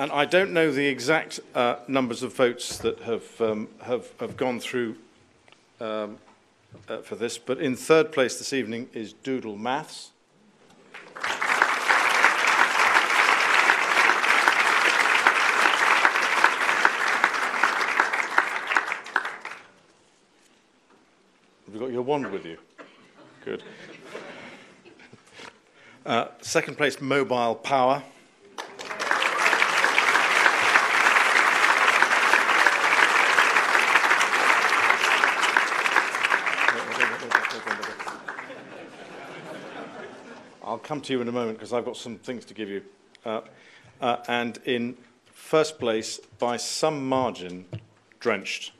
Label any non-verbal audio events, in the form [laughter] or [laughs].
and I don't know the exact uh, numbers of votes that have, um, have, have gone through um, uh, for this, but in third place this evening is Doodle Maths. Have you got your wand with you? Good. [laughs] Uh, second place, Mobile Power. I'll come to you in a moment because I've got some things to give you. Uh, uh, and in first place, by some margin, Drenched.